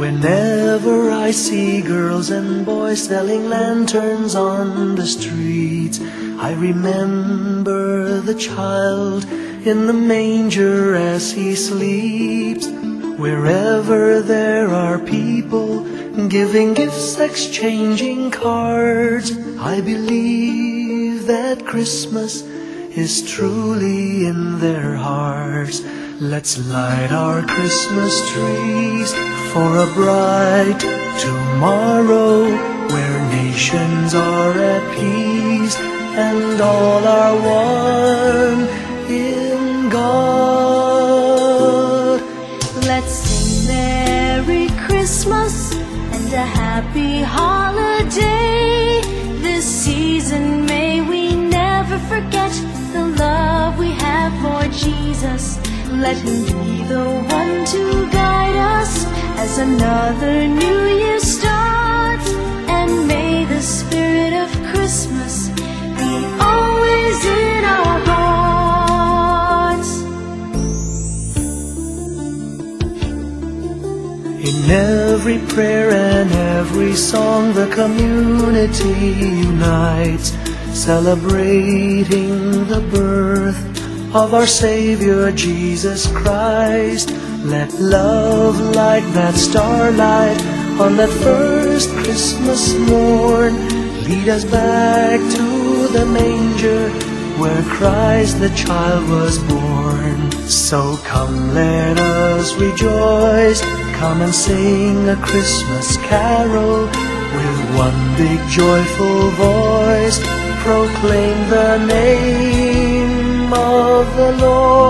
Whenever I see girls and boys selling lanterns on the streets, I remember the child in the manger as he sleeps. Wherever there are people giving gifts, exchanging cards, I believe that Christmas is truly in their hearts. Let's light our Christmas trees for a bright tomorrow where nations are at peace and all are one in God. Let's sing Merry Christmas and a Happy Holiday. This season may we never forget the love we have for Jesus. Let him be the as another new year starts. And may the spirit of Christmas be always in our hearts. In every prayer and every song, the community unites, celebrating the birth of our Savior Jesus Christ. Let love like that starlight on that first Christmas morn lead us back to the manger where Christ the child was born. So come, let us rejoice. Come and sing a Christmas carol with one big joyful voice. Proclaim the name of the Lord.